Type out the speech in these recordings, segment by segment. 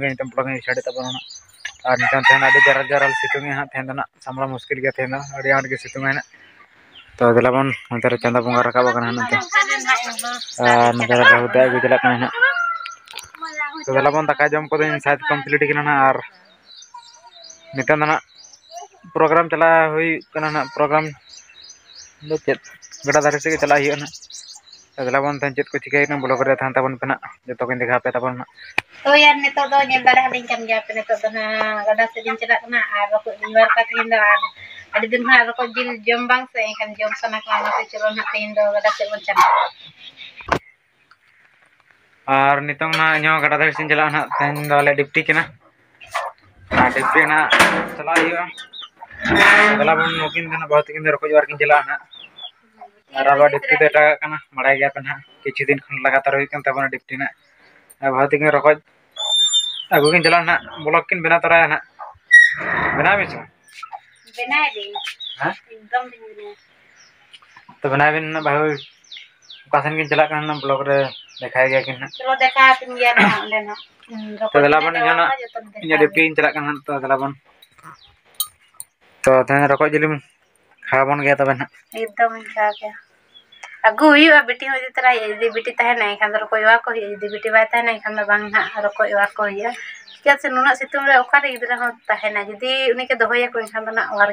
Ge nitam blog ni sade tabon na. Ar nitam tehen ade jaral jaral situng ha tehen dona samla muskil ge tehen ade aad ge situng na. To dalawan antara chanda bunga rakab kan nanti. Ar negara bahuda ge jalak na. To dalawan taka jam ko din side complete kina na ar nitam dona program chala hui kana na program lo chet gada dari segi chala hiyo na adalah bon tan chet ko chikai na blog re than tabon pena joto kin dekha pe tabon na तो यार ने तो दो ने बड़ा हलिंग कम जा पे तो ना गदा से दिन चला ना आ को निवर का तीन दो आ अड़ी दिन ना को जिल जम बांग से kan जम सना का ना से चलो ना तीन दो गदा से बन चला nyo gada dari sin chala na tan do le dipti kina na dipti na chala hiyo adalah bon mungkin kana bahut kin roko jwar kin chala na ar aba dipti to eta kana madai gaya pena kichu din khon lagatar hui kan tabon dipti na bahut kin roko agu kin chala na blog kin bena tora na bena bisu बनाए एकदम तो बना बिन ना भाई कासन किन चला करना blog रे दिखाया गया किन चलो देखा तुम यार ना ले ना। तो दला बन जाना इnya डिप्टी इन चला करना तो दला बन। तो तने रको जिलिम खा बन गया तबे ना। एकदम खा गया। अगु हुआ बेटी हो तरह यदि बेटी तहे नहीं खान रो कोई को यदि बेटी बाय तहे नहीं खान बांग ना रो कोई को से नुना सितुंग रे ओखा रे गिदरा हो तहे ना यदि उनी के दोहया को ना और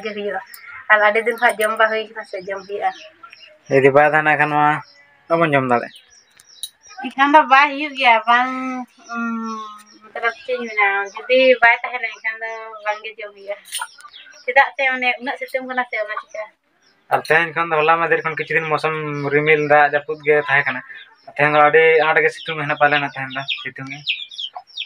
आडे दिन खा जम बा हुई ना से जम हुआ यदि बाय था ना खान अमन जम इखान दो बा बांग मतलब चेंज ना यदि बाय तहे खान दो बांग गे जम हुआ चेदा से उन्हें उना कना से चिका अब खान होला मा देर खान किछ दिन मौसम रिमिल दा जपुत गे थाहे खाना तेन आडे आड गे सितुंग हेना पाले ना तेन दा सितुंग और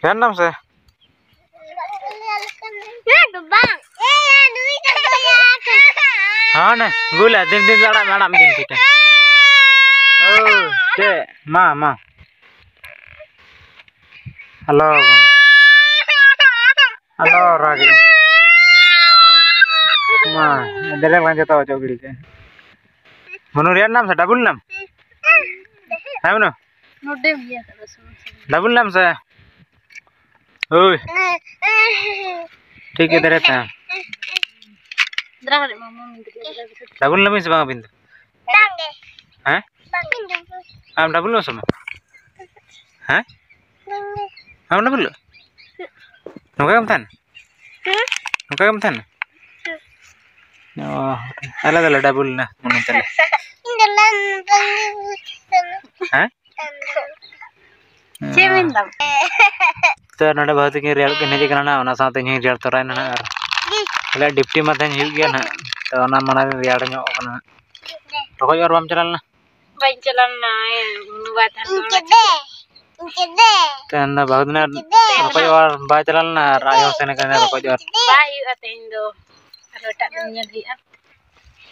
Gendong sih. Gula, dim dim ओए ठीक है इधर रहते हैं द्राहरे मामा मिंद्री डबल नाम से बांगा बिंदु हैं आम डबल नाम sama हैं आम डबल नौका kam tan nungka kam tan oh ala ala double na munu tale हैं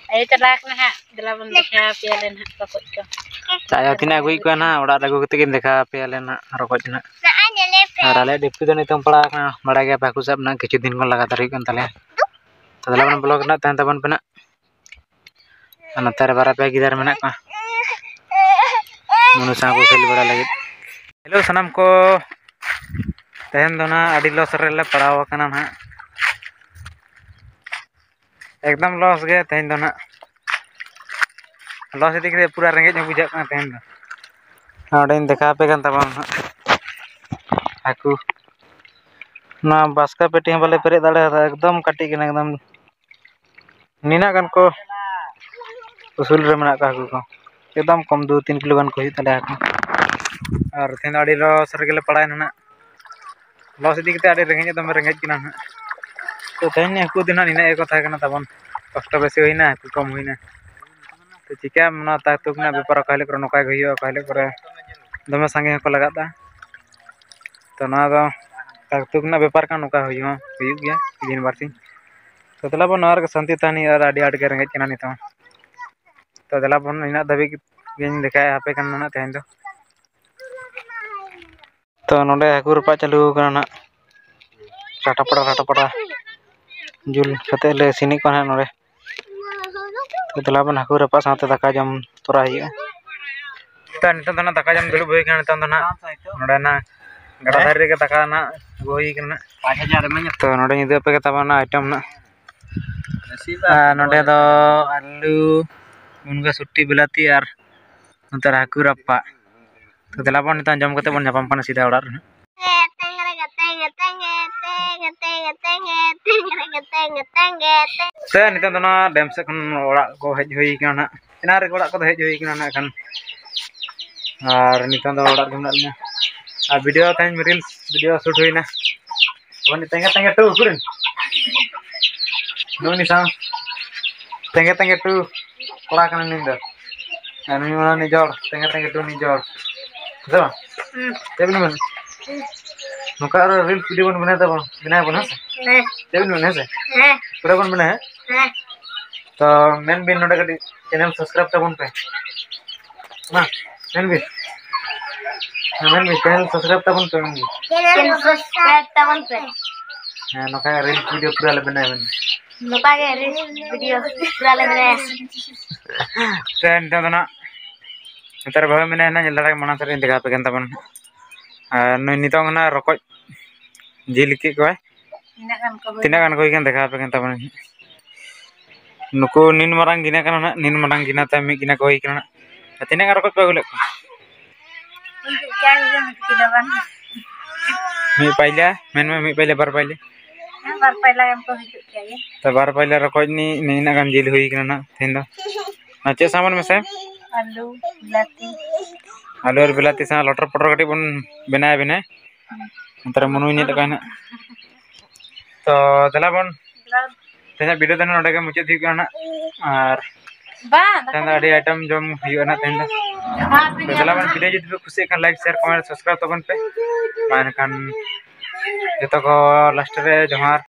Ayo cerah kena, dalam bentuknya pialen rokok itu. Caya tina gue ikut udah ada gue ketikin deh kah pialen rokok itu. ना और आले deputy तो नितम पड़ा ना बड़ा गया पाकु सब ना किछु दिन को लगातार तो बन ब्लॉग ना तबन पे ना ना तारे बारा पे गिदार मेना का मनुष्य को खेल बड़ा लगे हेलो सनम को तहन दो ना अड़ी लॉस रे पड़ाव कना ना एकदम लॉस गए तहन दो ना लॉस के पूरा रेंगे में बुझा कना तहन दो हाकू बास्का पेटी हम बाले पेरे दाड़ा एकदम कटी गए एकदम नीना को उसूल रे मेरा हाकू को एकदम कम दो तीन किलो गान को हाकू और तीन अड़ी रेगे पड़ा ना लस इदीते रेगे दम रेगे ना तो तेन हाकू दिन नीना ये कोबन कष्ट बेसि होना हाकू कम होना तो चिकाय तुक बेपार कहले पर नौकाय कहले पर दमे सागे लगता है बेपार का नोका गया दिन बारसी तो दला बन और शांति तानी और रेंगेज किना नितो तो दला बन इना दबी गिन दिखाए हापे ना दो तो नोडे हाकू रपा चालू कना ना राटापड़ा राटापड़ा जुल कते सिनी को ना नोडे तो दला बन हाकू रपा साथे दाका जम तोरा तो ना दाका जम कना नितो ना ना ना ᱜᱟᱰᱟ ᱫᱷᱟᱨᱮ ᱨᱮᱜᱮ ᱫᱟᱠᱟ ᱨᱮᱱᱟᱜ ᱦᱩᱭ ᱠᱟᱱᱟ ᱯᱟᱸᱪ ᱦᱟᱡᱟᱨ ᱮᱢᱟᱹᱧᱟ ᱛᱚ ᱱᱚᱰᱮ ᱧᱤᱫᱟᱹ ᱯᱮ ᱜᱮ ᱛᱟᱵᱚᱱᱟ ᱟᱭᱴᱮᱢ ᱨᱮᱱᱟᱜ ᱟᱨ ᱱᱚᱰᱮ ᱫᱚ ᱟᱹᱞᱩ ᱢᱩᱱᱜᱟᱹ ᱥᱩᱴᱤ ᱵᱤᱞᱟᱹᱛᱤ ᱟᱨ ᱱᱚᱛᱮ ᱦᱟᱹᱠᱩ ᱨᱟᱯᱟᱜ ᱛᱚ ᱫᱮᱞᱟ ᱵᱚᱱ ᱱᱤᱛᱚᱜ ᱡᱚᱢ ᱠᱟᱛᱮ ᱵᱚᱱ ᱧᱟᱯᱟᱢ ᱠᱟᱱᱟ ᱥᱤᱫᱷᱟ ᱚᱲᱟᱜ ᱨᱮ ᱥᱮ ᱱᱤᱛᱚᱜ ᱫᱚ ᱱᱚᱣᱟ ᱰᱮᱢ ᱥᱮᱫ ᱠᱷᱚᱱ ᱚᱲᱟᱜ ᱠᱚ ᱦᱮᱡ ᱦᱩᱭ ᱠᱟᱱᱟ ᱱᱟᱜ ᱮᱱᱟᱝ ᱨᱮᱜᱮ ᱚᱲᱟᱜ ᱠᱚᱫᱚ ᱦᱮᱡ ᱦᱩᱭ ᱠᱟᱱᱟ ᱱᱟᱜ ᱠᱷᱟᱱ ᱟᱨ ᱱᱤᱛᱚᱜ ᱫᱚ ᱚᱲᱟᱜ ᱨᱮᱜᱮ ᱢᱮᱱᱟᱜ ᱞᱤᱧᱟ तेंगे टू कुरिन नुनी सा तेंगे तेंगे टू ओड़ा कना निंदा नुनी mana ni jor तेंगे तेंगे to ni jor Betul? Ya benar benar. Nuka ada real video pun benar tak bang? Benar pun hase? Ya benar benar hase? Pura pun benar है? तो मेन बिन नोडे कटी चैनल सब्सक्राइब तबन पे ना main Amin, bikin subscribe tahun ke Jangan subscribe tahun ke Ya, no kaya rin video kura lebih naik No kaya rin video kura lebih naik Saya nanti nak Ntar bahwa mina enak jelas lagi mana sering tiga pegang teman. Nah, ini tahu kena rokok jiliki kue. Tidak akan kau ikan tiga pegang teman. Nuku nin merang gina kan nak nin merang gina kau ikan. Tidak nah, akan rokok kau lek. गुले मी पहले main में मी पहले बार पहले तो बार पहले रकोज ni ni ना गान जिल हुई kana ना थेन दो ना चे सामान में से आलू और बिलाती सा लटर पटर कटी बन बनाए बनाए नंतर मनु ने लगा ना तो दला बन तेना वीडियो देना नोडे के मुचाद तेना अड़ी आइटम जो ना तेन तो दला वीडियो जदि पे खुशी लाइक शेयर कमेंट सब्सक्राइब तब पे। जो लास्ट रे जोहार